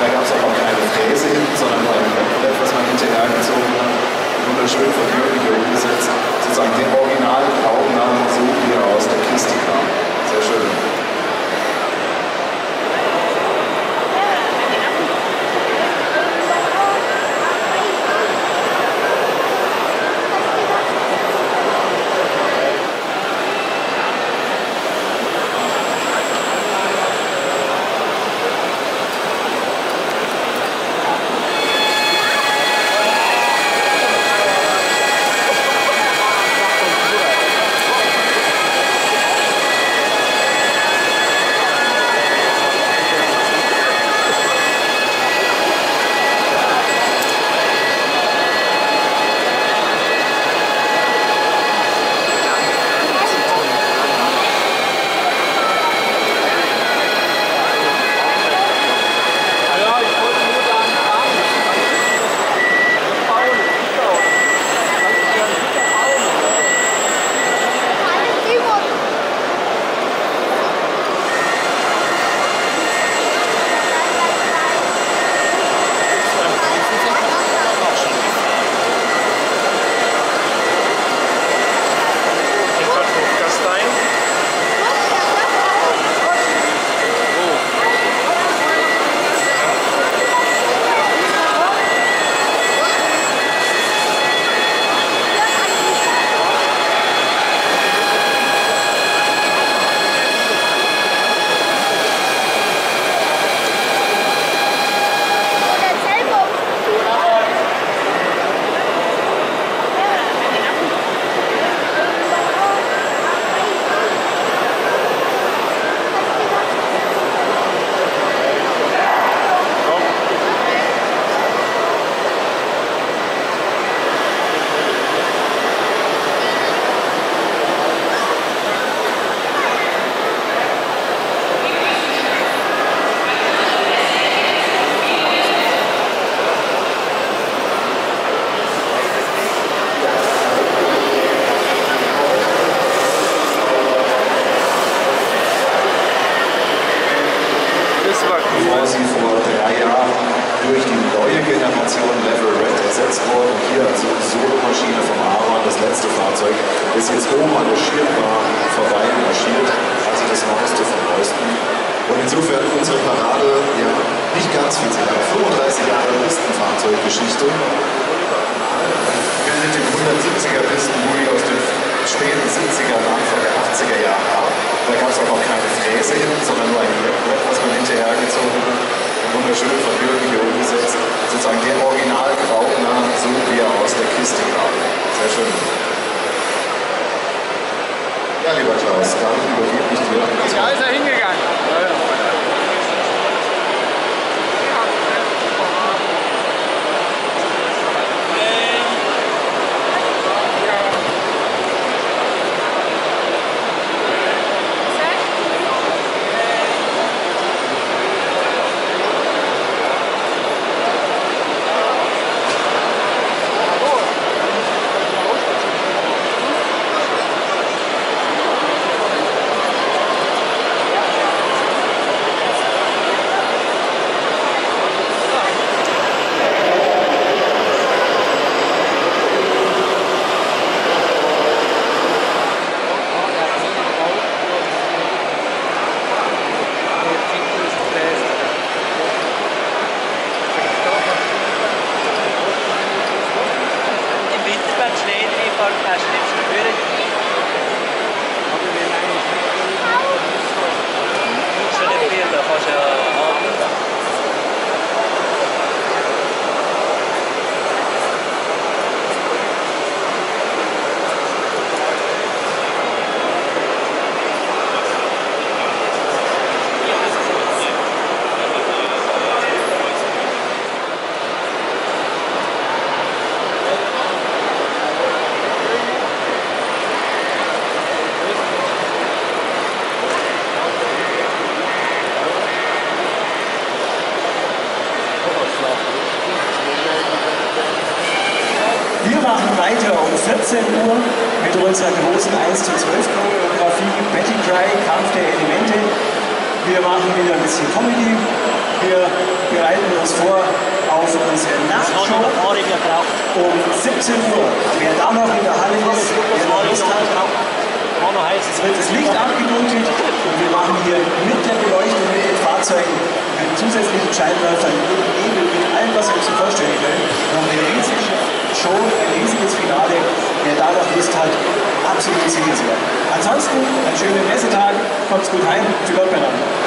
Da gab es auch keine Fräse hinten, sondern nur ein Brett, was man hinterher gezogen hat. Wunderschön von Jürgen hier umgesetzt. Sozusagen den original Augennamen, so wie er aus der Kiste kam. Sehr schön. Das jetzt oben der Schierbahn vorbei marschiert. Also das Neueste vom Neuesten. Und insofern unsere Parade, ja, nicht ganz viele Jahre, 35 Jahre Pistenfahrzeuggeschichte. Wir sind im 170er Pistenbully aus den späten 70er und Anfang der 80er Jahre ab. Da gab es auch noch keine Fräse hin, sondern nur ein Brett, was man hinterher gezogen hat. Wunderschön Wir machen weiter um 14 Uhr mit unserer großen 1 zu 12 Choreografie. Betty Cry, Kampf der Elemente. Wir machen wieder ein bisschen Comedy. Wir bereiten uns vor auf unsere Nachtshow um 17 Uhr. Wer da noch in der Halle ist, wer noch Lust hat, es wird das Licht abgedunkelt und wir machen hier mit der Beleuchtung, mit den Fahrzeugen, mit zusätzlichen Scheinwerfern, mit Nebel, mit allem, was euch so vorstellen könnt, noch eine riesige Show, ein riesiges Finale. Wer da noch Lust hat, absolut sehenswert. Ansonsten einen schönen Messetag, kommt's gut heim, für Gott beieinander.